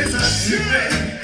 is a shooting.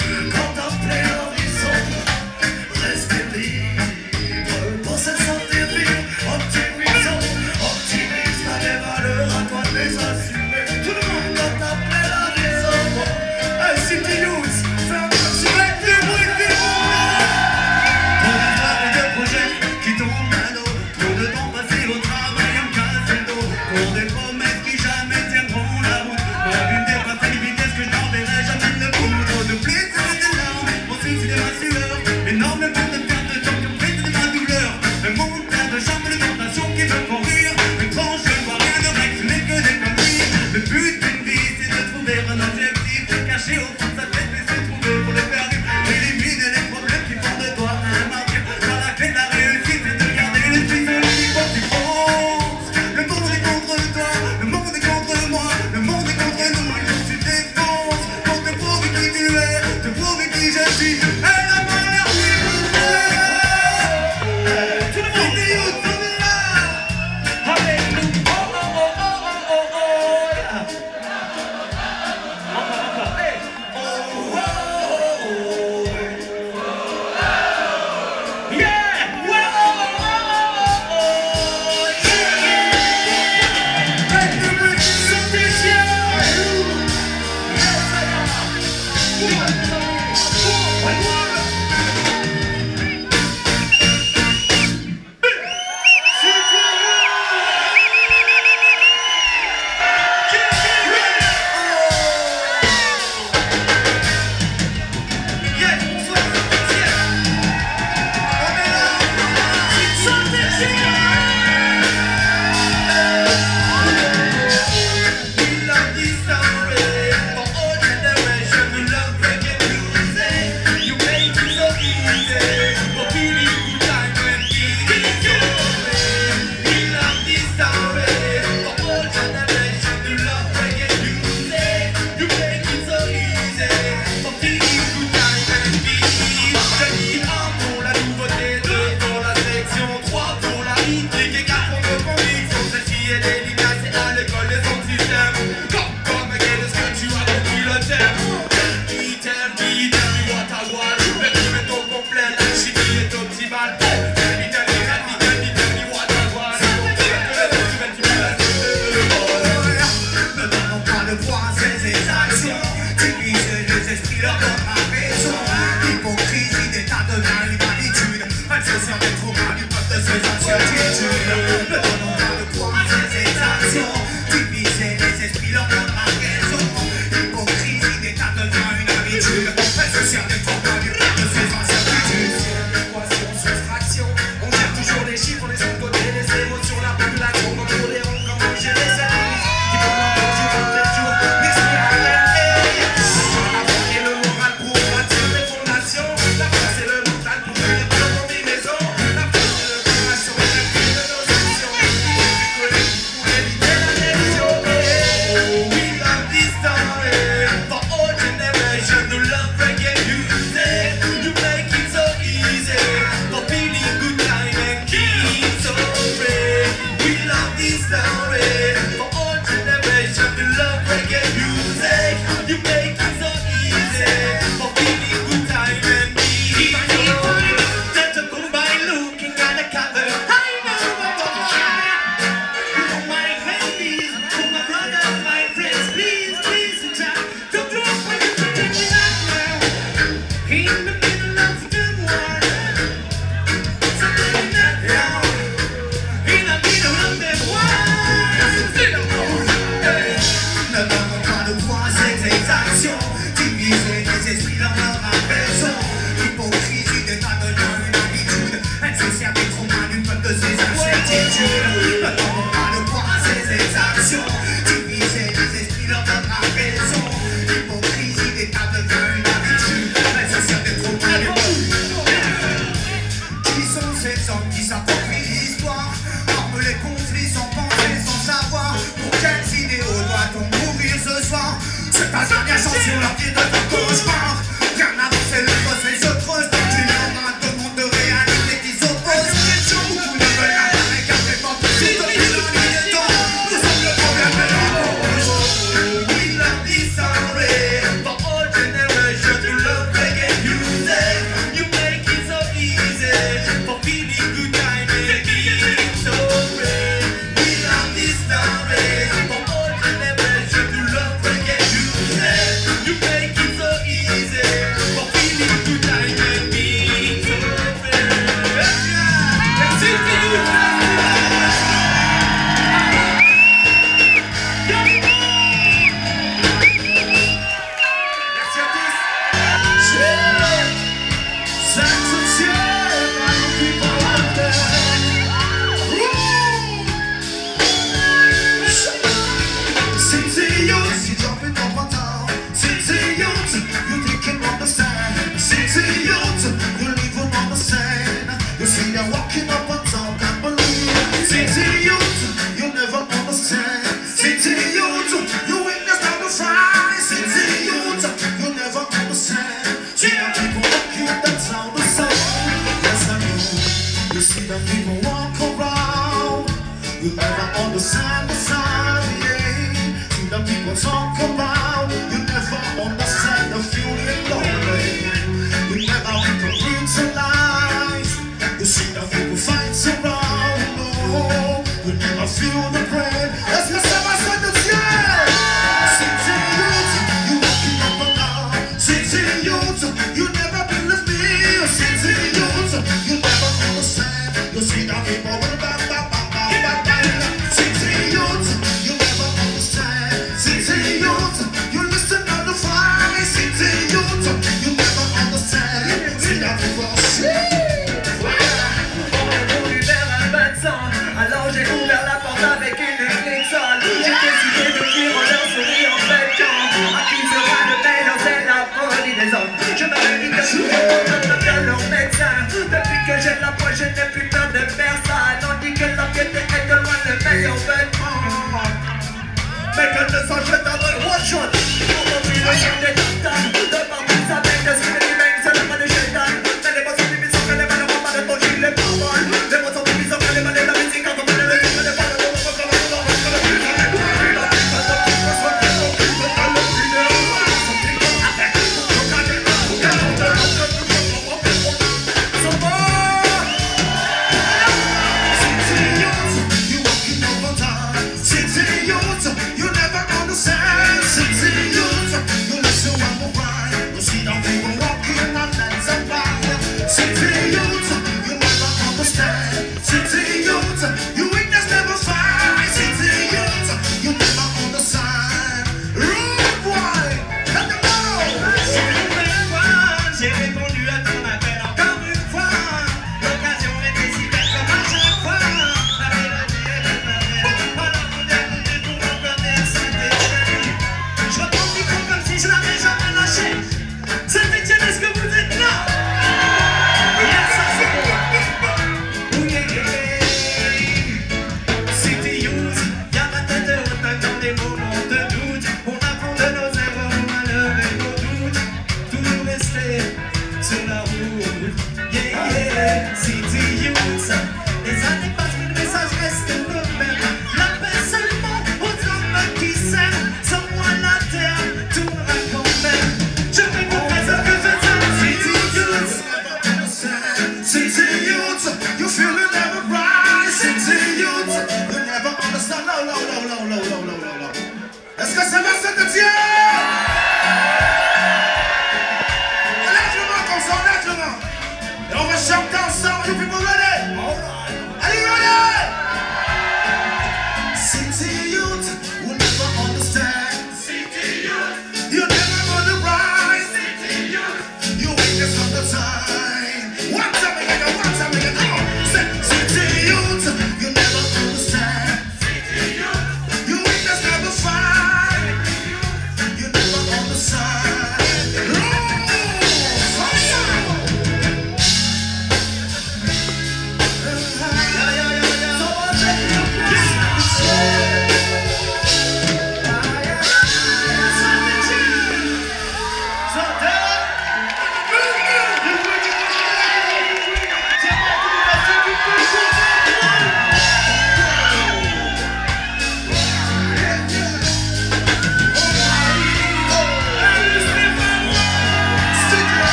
Mais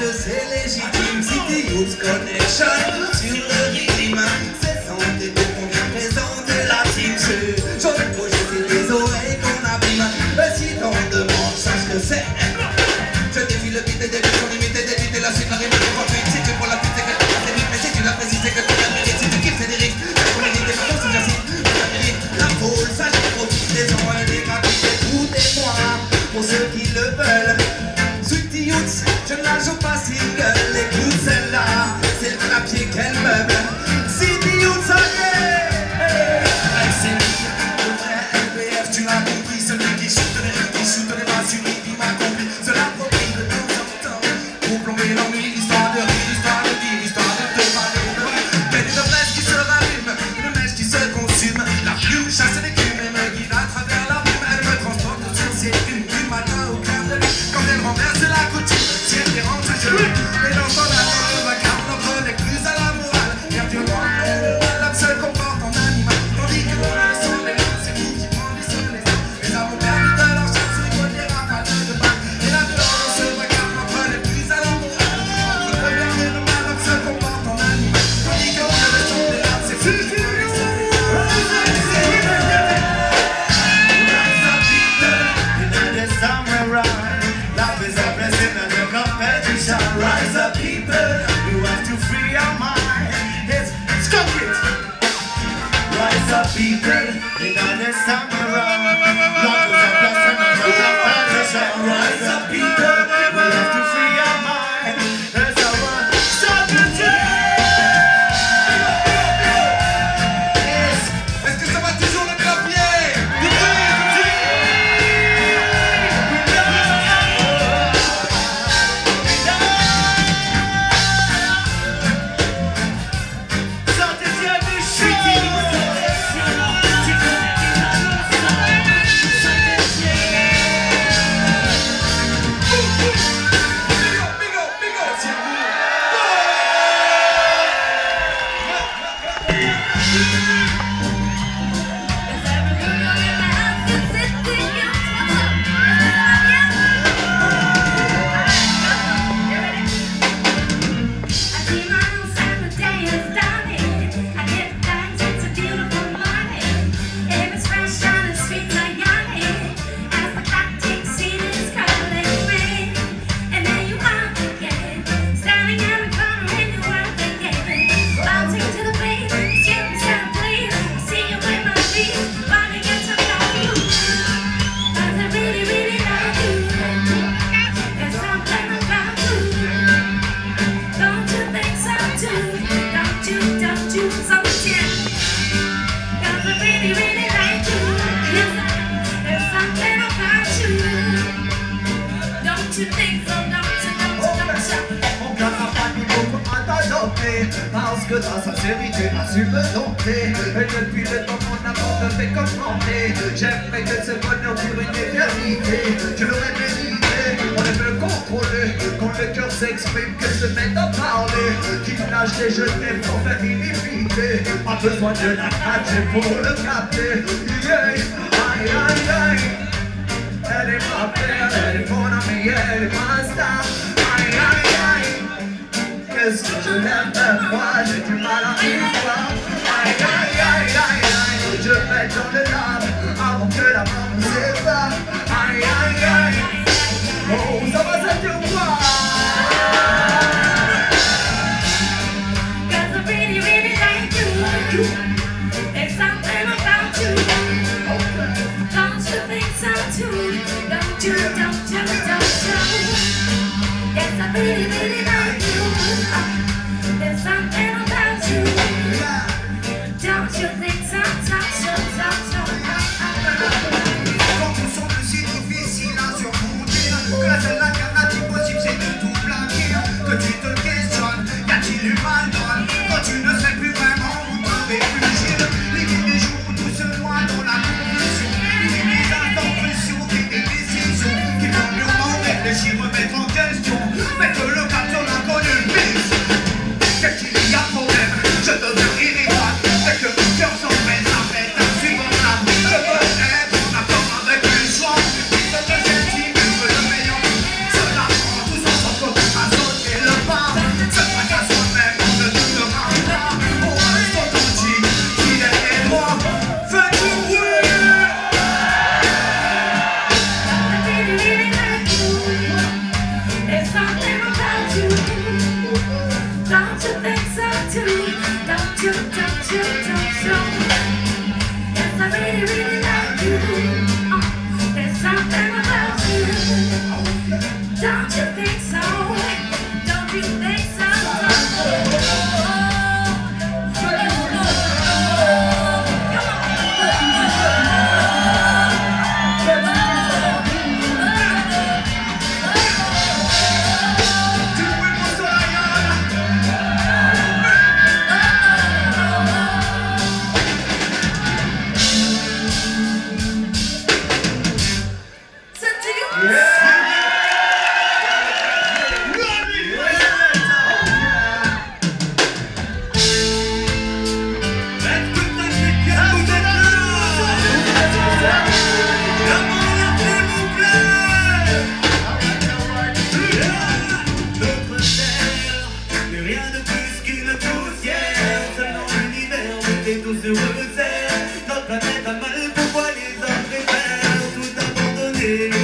Justice, illegitim see the youth connection. see.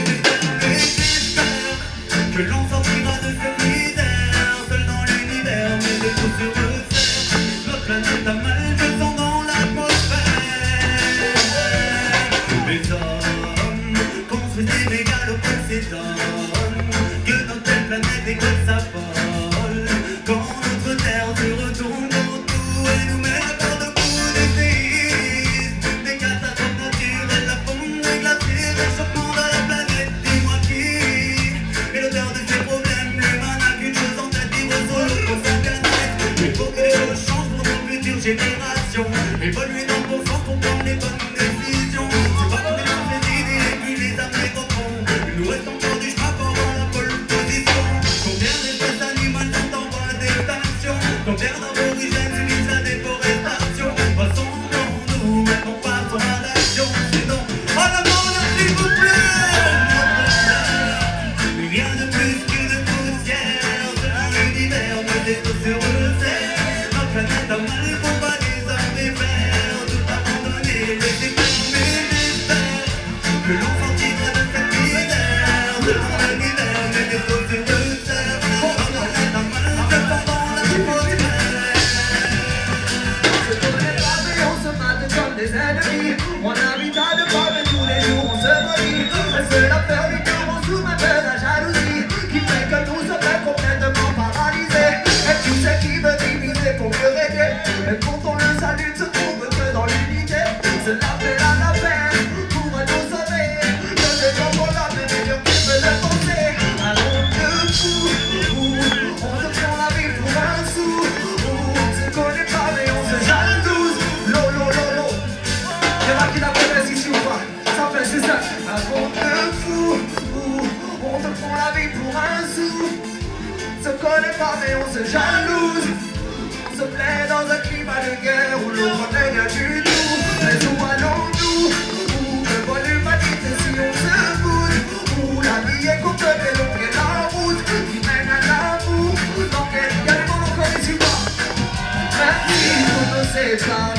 On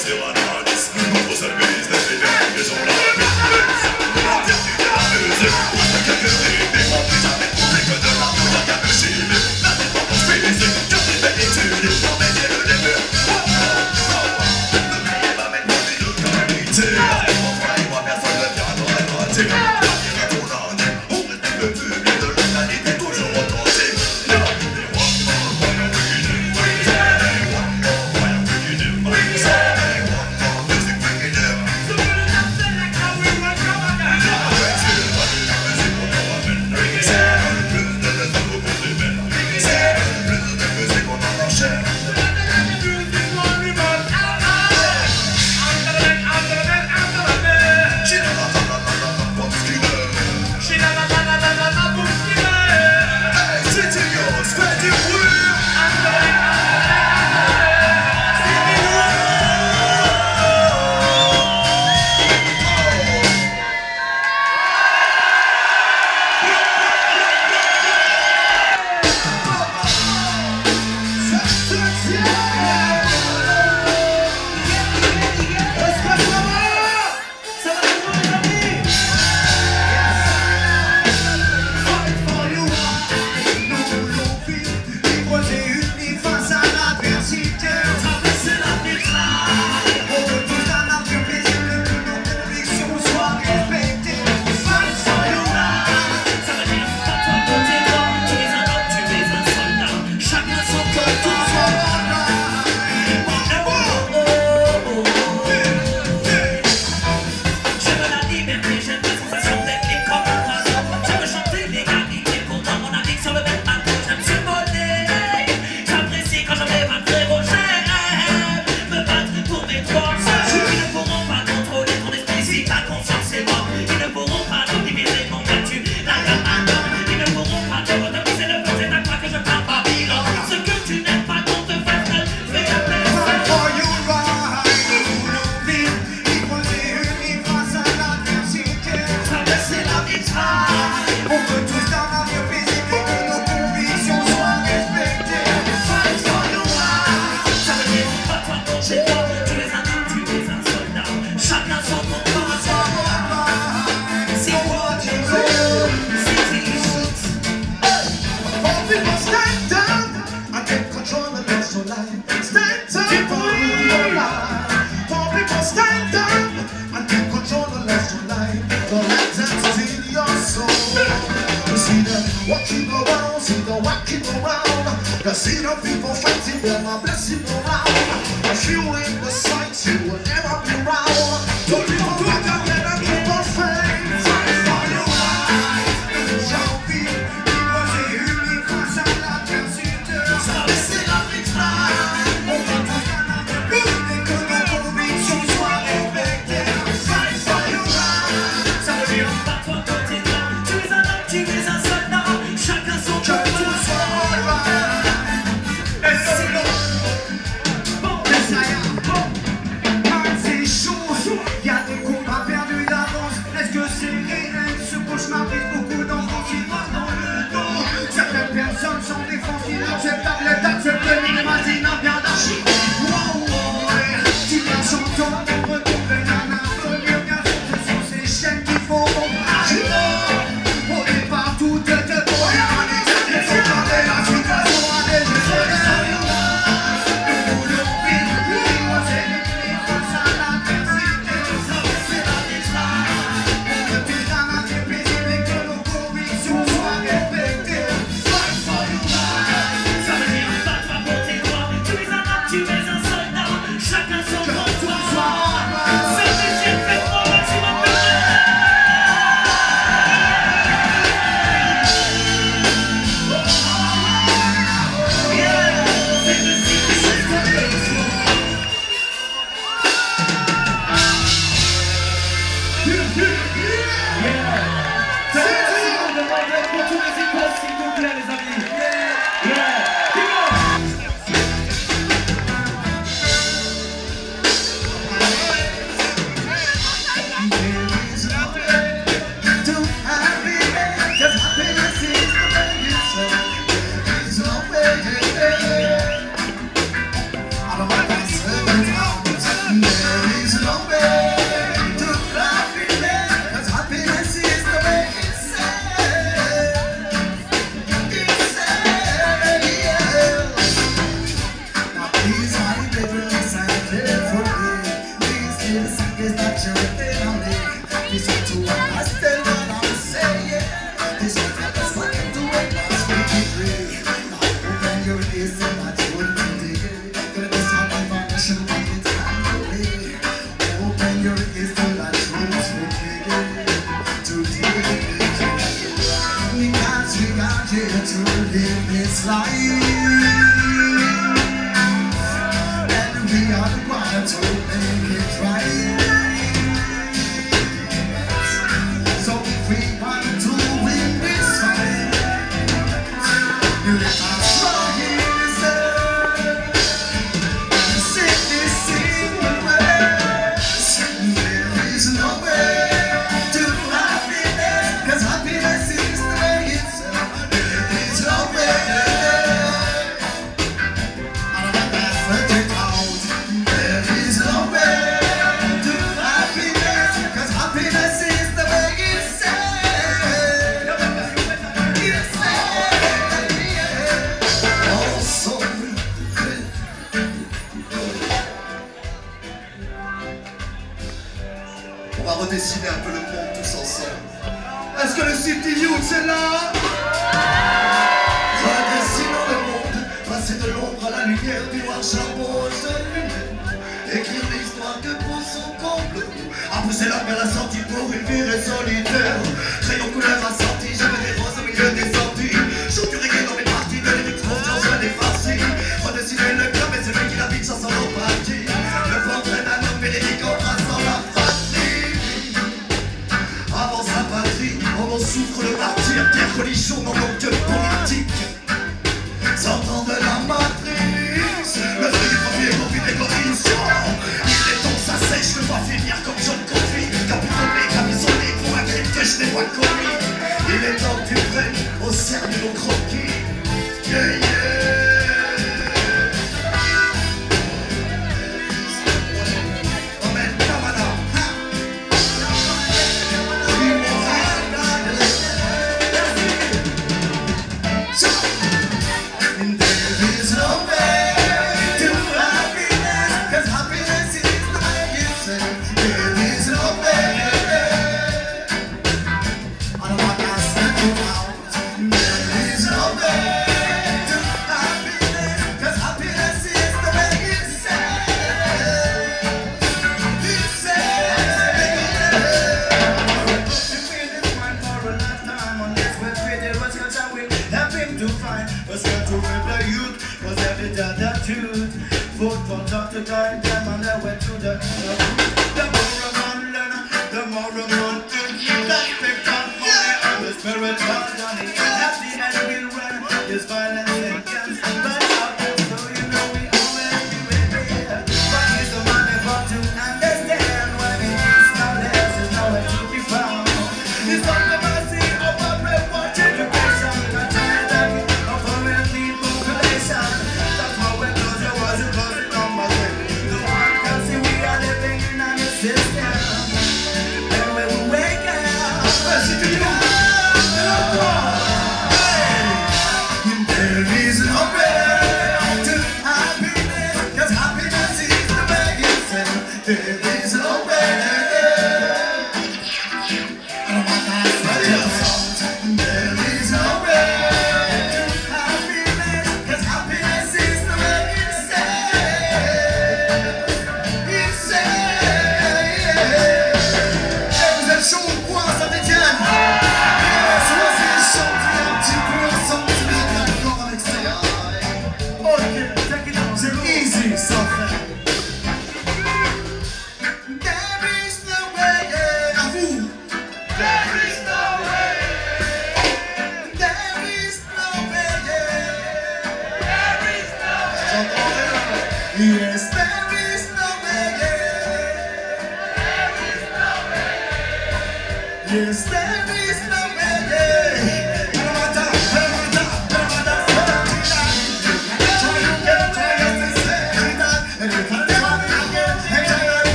se van a desnudar, no servís de vivir, es una... See the people fighting them, I bless you.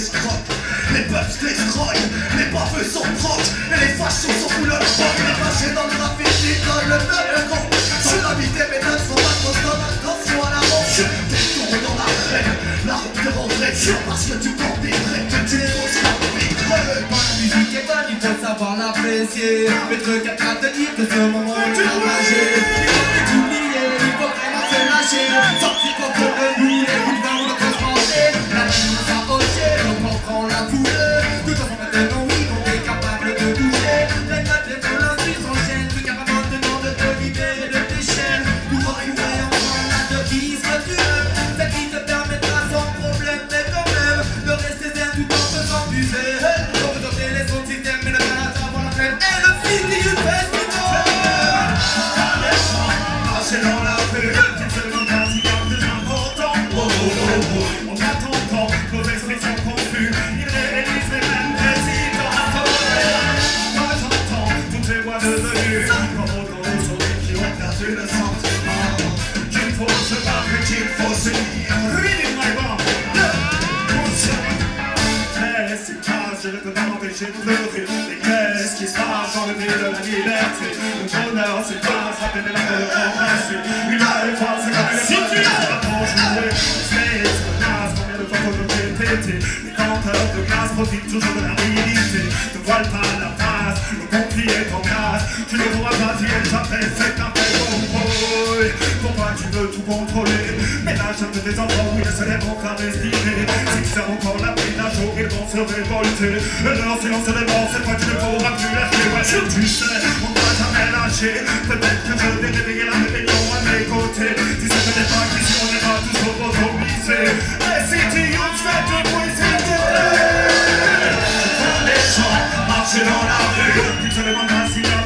Escroquent, les peuples destroy Les baveux sont proches, et les fachos sont couleurs pop Les fâchés dans le graffiti, dans le con Sur la vie des ménages sont pas à la manche Des tours dans la reine, la route de rentrer Parce que tu portes des que tu poses comme des creux La musique est bonne, il faut savoir l'apprécier. Mettre quatre à te dire que ce moment est ravagé Il faut il faut vraiment se lâcher. Sortir contre le la liberté Le bonheur, c'est pas ça peine la peur. Une life force comme elle est Si tu as pour jouer, c'est ce glace, combien de fois faut je vais péter Les canteurs de glace profitent toujours de la réalité. Ne voile pas la face, le conflit est en place. Tu ne pourras pas dire jamais c'est un fait boy. Pourquoi tu veux tout contrôler Mais j'aime tes enfants, oui, laisse-les encore respirer. Si c'est encore la peine un jour, ils vont se révolter. Et leur silence est mort, cette fois tu ne pourras plus lâcher. Ouais, si tu sais, on va jamais lâcher. Peut-être que je vais la rébellion à mes côtés. Tu sais peut-être pas qu'ici on n'est pas tous autorisés. Les city youths, faites du bruit, s'il vous plaît. Les gens marchent dans la rue. Tu pas s'il